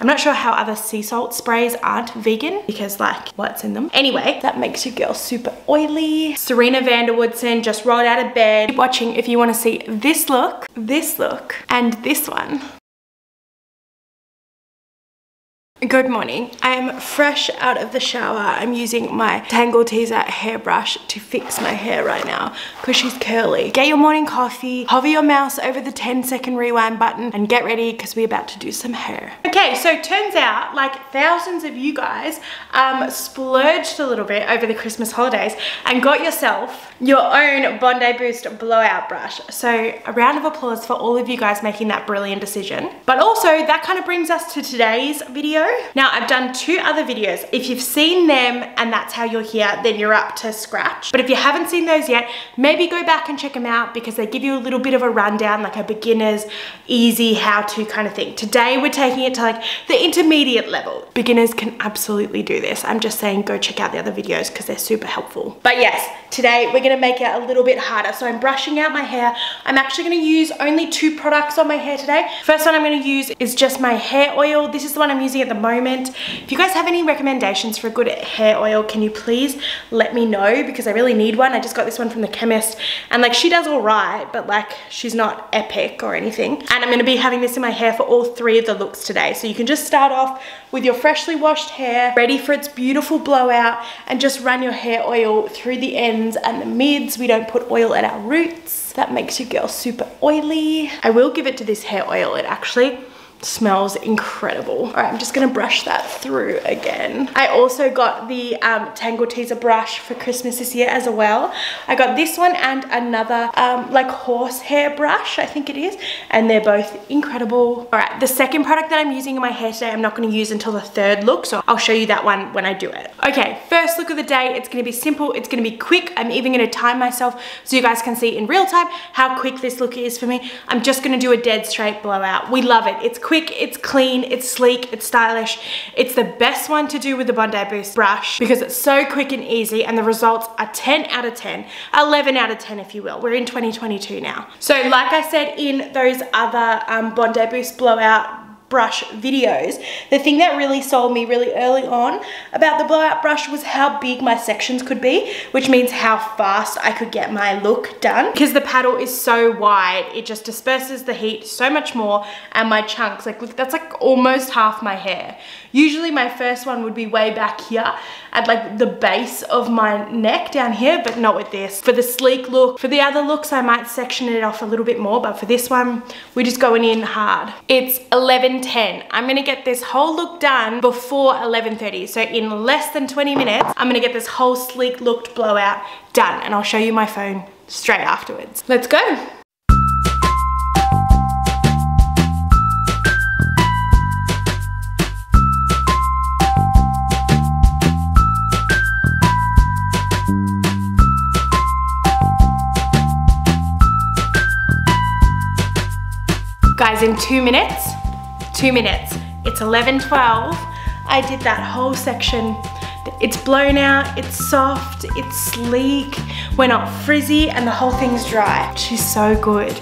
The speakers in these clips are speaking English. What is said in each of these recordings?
I'm not sure how other sea salt sprays aren't vegan because like what's in them. Anyway, that makes your girl super oily. Serena van der Woodsen just rolled out of bed. Keep watching if you want to see this look, this look, and this one. Good morning. I am fresh out of the shower. I'm using my Tangle Teezer hairbrush to fix my hair right now because she's curly. Get your morning coffee, hover your mouse over the 10 second rewind button and get ready because we're about to do some hair. Okay, so turns out like thousands of you guys um, splurged a little bit over the Christmas holidays and got yourself your own Bondi Boost blowout brush. So a round of applause for all of you guys making that brilliant decision. But also that kind of brings us to today's video now I've done two other videos. If you've seen them and that's how you're here, then you're up to scratch. But if you haven't seen those yet, maybe go back and check them out because they give you a little bit of a rundown, like a beginner's easy how-to kind of thing. Today we're taking it to like the intermediate level. Beginners can absolutely do this. I'm just saying go check out the other videos because they're super helpful. But yes, today we're gonna make it a little bit harder. So I'm brushing out my hair. I'm actually gonna use only two products on my hair today. First one I'm gonna use is just my hair oil. This is the one I'm using at the moment. If you guys have any recommendations for a good hair oil, can you please let me know because I really need one. I just got this one from the chemist and like she does all right, but like she's not epic or anything. And I'm gonna be having this in my hair for all three of the looks today. So you can just start off with your freshly washed hair, ready for its beautiful blowout and just run your hair oil through the ends and the mids. We don't put oil at our roots. That makes your girl super oily. I will give it to this hair oil. It actually smells incredible. All right, I'm just gonna brush that through again. I also got the um, Tangle Teezer brush for Christmas this year as well. I got this one and another um, like horsehair brush, I think it is, and they're both incredible. All right, the second product that I'm using in my hair today, I'm not gonna use until the third look, so I'll show you that one when I do it. Okay, first look of the day, it's gonna be simple, it's gonna be quick. I'm even gonna time myself so you guys can see in real time how quick this look is for me. I'm just gonna do a dead straight blowout. We love it, it's quick, it's clean, it's sleek, it's stylish. It's the best one to do with the Bondi Boost brush because it's so quick and easy and the results are 10 out of 10, 11 out of 10 if you will. We're in 2022 now. So like I said in those other um, Bondi Boost blowout brush videos. The thing that really sold me really early on about the blowout brush was how big my sections could be, which means how fast I could get my look done. Because the paddle is so wide, it just disperses the heat so much more and my chunks, like look, that's like almost half my hair. Usually my first one would be way back here at like the base of my neck down here, but not with this. For the sleek look, for the other looks, I might section it off a little bit more, but for this one, we're just going in hard. It's 11.10. I'm gonna get this whole look done before 11.30. So in less than 20 minutes, I'm gonna get this whole sleek looked blowout done and I'll show you my phone straight afterwards. Let's go. Guys, in two minutes, two minutes, it's 11.12. I did that whole section. It's blown out, it's soft, it's sleek, we're not frizzy, and the whole thing's dry. She's so good.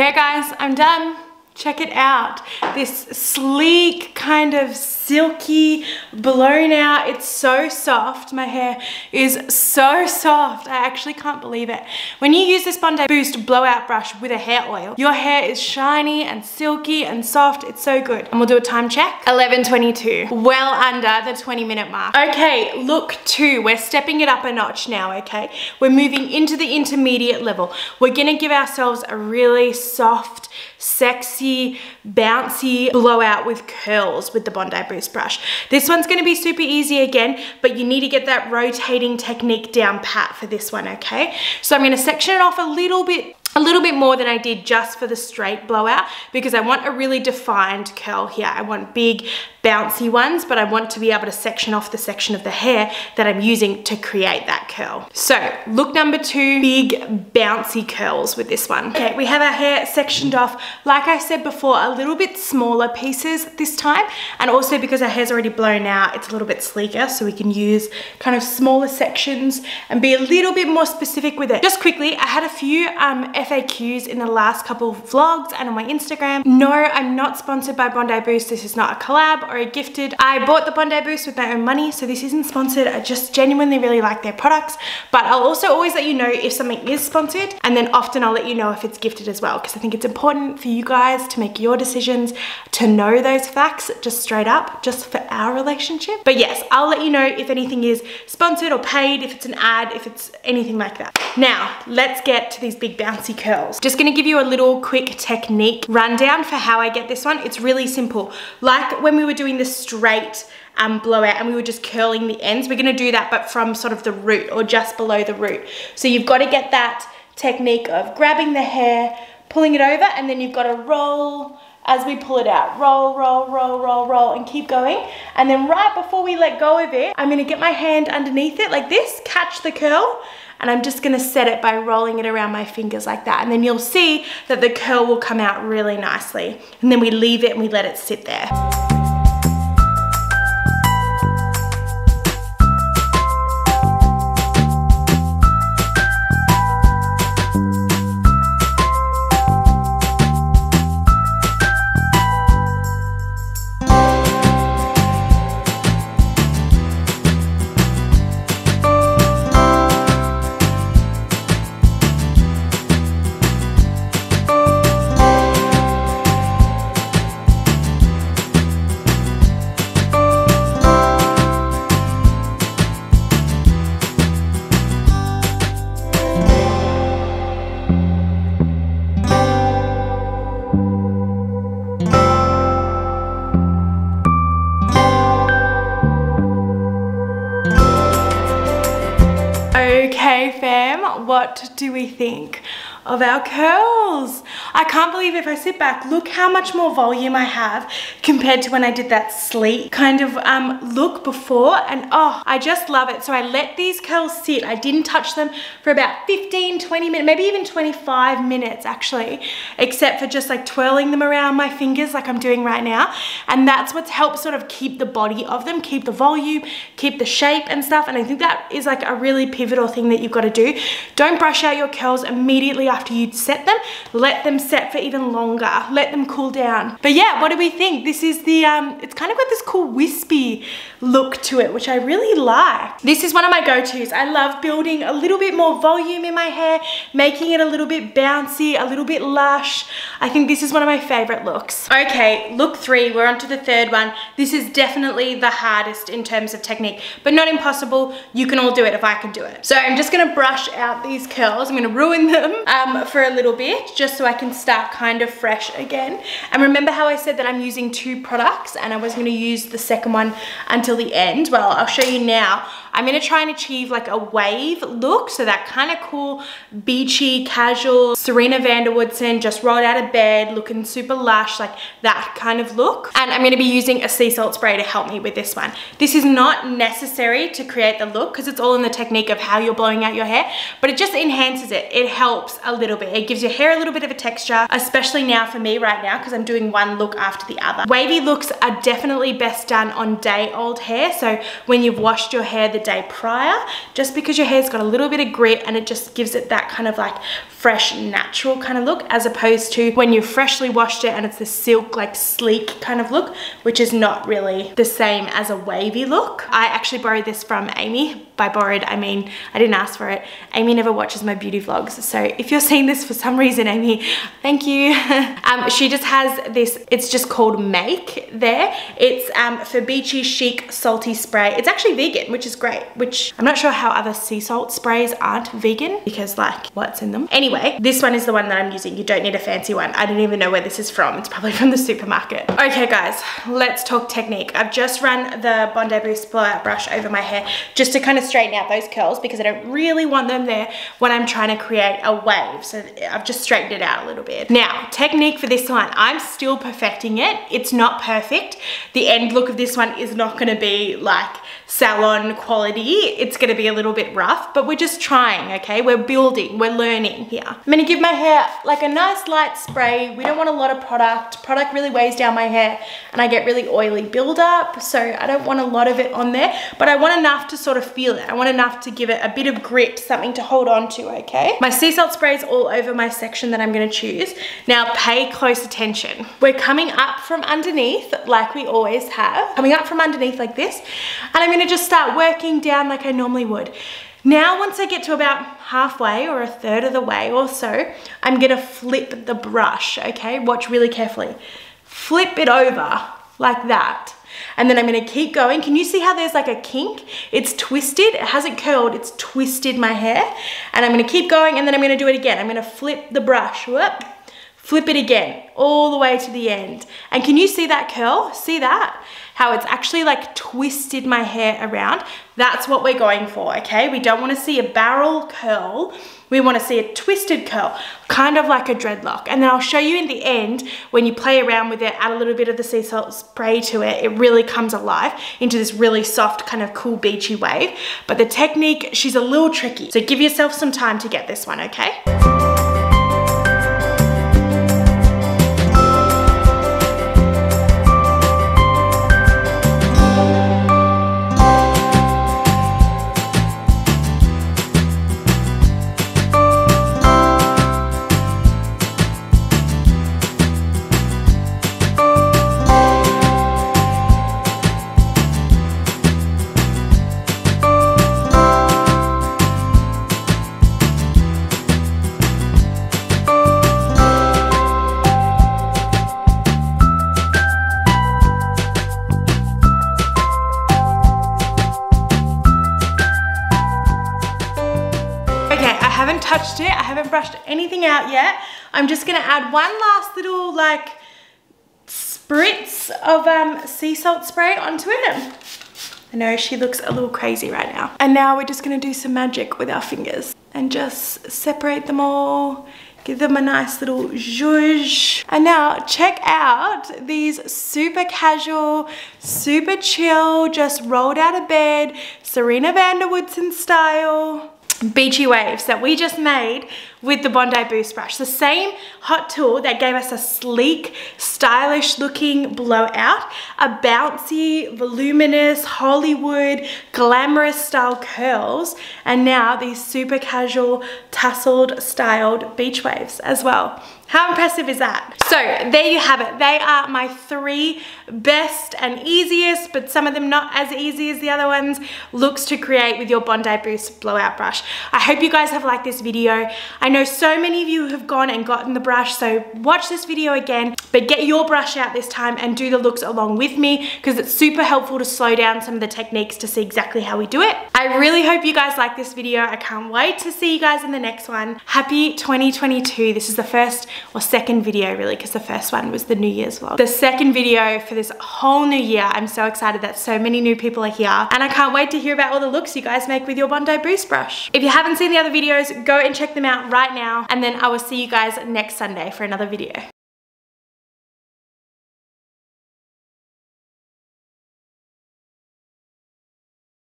Okay guys, I'm done. Check it out. This sleek kind of silky, blown out. It's so soft. My hair is so soft. I actually can't believe it. When you use this Bondi Boost blowout brush with a hair oil, your hair is shiny and silky and soft. It's so good. And we'll do a time check. 11.22. Well under the 20 minute mark. Okay, look two. We're stepping it up a notch now, okay? We're moving into the intermediate level. We're gonna give ourselves a really soft, sexy, bouncy blowout with curls with the Bondi Boost brush. This one's gonna be super easy again, but you need to get that rotating technique down pat for this one, okay? So I'm gonna section it off a little bit a little bit more than I did just for the straight blowout because I want a really defined curl here. I want big bouncy ones, but I want to be able to section off the section of the hair that I'm using to create that curl. So look number two, big bouncy curls with this one. Okay, we have our hair sectioned off. Like I said before, a little bit smaller pieces this time. And also because our hair's already blown out, it's a little bit sleeker. So we can use kind of smaller sections and be a little bit more specific with it. Just quickly, I had a few um, FAQs in the last couple vlogs and on my Instagram. No, I'm not sponsored by Bondi Boost. This is not a collab or a gifted. I bought the Bondi Boost with my own money, so this isn't sponsored. I just genuinely really like their products. But I'll also always let you know if something is sponsored and then often I'll let you know if it's gifted as well because I think it's important for you guys to make your decisions, to know those facts just straight up, just for our relationship. But yes, I'll let you know if anything is sponsored or paid, if it's an ad, if it's anything like that. Now, let's get to these big bouncy curls. Just gonna give you a little quick technique rundown for how I get this one. It's really simple. Like when we were doing the straight um, blowout and we were just curling the ends, we're gonna do that but from sort of the root or just below the root. So you've gotta get that technique of grabbing the hair, pulling it over and then you've gotta roll as we pull it out. Roll, roll, roll, roll, roll, and keep going. And then right before we let go of it, I'm gonna get my hand underneath it like this, catch the curl, and I'm just gonna set it by rolling it around my fingers like that. And then you'll see that the curl will come out really nicely. And then we leave it and we let it sit there. Do we think of our curls? I can't believe if I sit back, look how much more volume I have compared to when I did that sleek kind of um, look before. And oh, I just love it. So I let these curls sit. I didn't touch them for about 15, 20 minutes, maybe even 25 minutes actually, except for just like twirling them around my fingers like I'm doing right now. And that's what's helped sort of keep the body of them, keep the volume, keep the shape and stuff. And I think that is like a really pivotal thing that you've got to do. Don't brush out your curls immediately after you'd set them. Let them set for even longer. Let them cool down. But yeah, what do we think? This is the, um, it's kind of got this cool wispy look to it, which I really like. This is one of my go-tos. I love building a little bit more volume in my hair, making it a little bit bouncy, a little bit lush. I think this is one of my favorite looks. Okay, look three, we're on to the third one. This is definitely the hardest in terms of technique, but not impossible. You can all do it if I can do it. So I'm just gonna brush out these curls. I'm gonna ruin them um, for a little bit, just so I can start kind of fresh again. And remember how I said that I'm using two products and I was gonna use the second one until the end? Well, I'll show you now. I'm gonna try and achieve like a wave look. So that kind of cool, beachy, casual, Serena van der Woodsen, just rolled out of bed, looking super lush, like that kind of look. And I'm gonna be using a sea salt spray to help me with this one. This is not necessary to create the look because it's all in the technique of how you're blowing out your hair, but it just enhances it. It helps a little bit. It gives your hair a little bit of a texture, especially now for me right now because I'm doing one look after the other. Wavy looks are definitely best done on day old hair. So when you've washed your hair the day prior, just because your hair's got a little bit of grit and it just gives it that kind of like fresh, natural kind of look as opposed to when you freshly washed it and it's the silk, like sleek kind of look, which is not really the same as a wavy look. I actually borrowed this from Amy. By borrowed, I mean, I didn't ask for it. Amy never watches my beauty vlogs. So if you're seeing this for some reason, Amy, thank you. um, she just has this, it's just called Make there. It's um, for beachy chic salty spray. It's actually vegan, which is great, which I'm not sure how other sea salt sprays aren't vegan because like what's in them. Anyway, Anyway, this one is the one that I'm using. You don't need a fancy one. I don't even know where this is from. It's probably from the supermarket. Okay guys, let's talk technique. I've just run the Bondi Boost blowout brush over my hair just to kind of straighten out those curls because I don't really want them there when I'm trying to create a wave. So I've just straightened it out a little bit. Now, technique for this one, I'm still perfecting it. It's not perfect. The end look of this one is not gonna be like salon quality. It's gonna be a little bit rough, but we're just trying, okay? We're building, we're learning here. I'm gonna give my hair like a nice light spray. We don't want a lot of product. Product really weighs down my hair and I get really oily buildup, so I don't want a lot of it on there, but I want enough to sort of feel it. I want enough to give it a bit of grit, something to hold on to, okay? My sea salt spray is all over my section that I'm gonna choose. Now pay close attention. We're coming up from underneath like we always have, coming up from underneath like this, and I'm gonna just start working down like I normally would. Now, once I get to about halfway or a third of the way or so, I'm gonna flip the brush, okay? Watch really carefully. Flip it over like that. And then I'm gonna keep going. Can you see how there's like a kink? It's twisted, it hasn't curled, it's twisted my hair. And I'm gonna keep going and then I'm gonna do it again. I'm gonna flip the brush, whoop, flip it again, all the way to the end. And can you see that curl? See that? How it's actually like twisted my hair around. That's what we're going for, okay? We don't wanna see a barrel curl. We wanna see a twisted curl, kind of like a dreadlock. And then I'll show you in the end, when you play around with it, add a little bit of the sea salt spray to it, it really comes alive into this really soft, kind of cool beachy wave. But the technique, she's a little tricky. So give yourself some time to get this one, okay? Haven't touched it. I haven't brushed anything out yet. I'm just gonna add one last little like spritz of um, sea salt spray onto it. I know she looks a little crazy right now. And now we're just gonna do some magic with our fingers and just separate them all, give them a nice little zhuzh. And now check out these super casual, super chill, just rolled out of bed, Serena van der Woodsen style beachy waves that we just made with the Bondi Boost brush. The same hot tool that gave us a sleek, stylish looking blowout, a bouncy, voluminous, Hollywood, glamorous style curls, and now these super casual, tasseled styled beach waves as well. How impressive is that? So there you have it. They are my three best and easiest, but some of them not as easy as the other ones, looks to create with your Bondi Boost blowout brush. I hope you guys have liked this video. I know so many of you have gone and gotten the brush, so watch this video again, but get your brush out this time and do the looks along with me because it's super helpful to slow down some of the techniques to see exactly how we do it. I really hope you guys like this video. I can't wait to see you guys in the next one. Happy 2022. This is the first or second video really because the first one was the New Year's vlog. The second video for this whole new year. I'm so excited that so many new people are here and I can't wait to hear about all the looks you guys make with your Bondi Boost brush. If you haven't seen the other videos, go and check them out right now and then I will see you guys next Sunday for another video.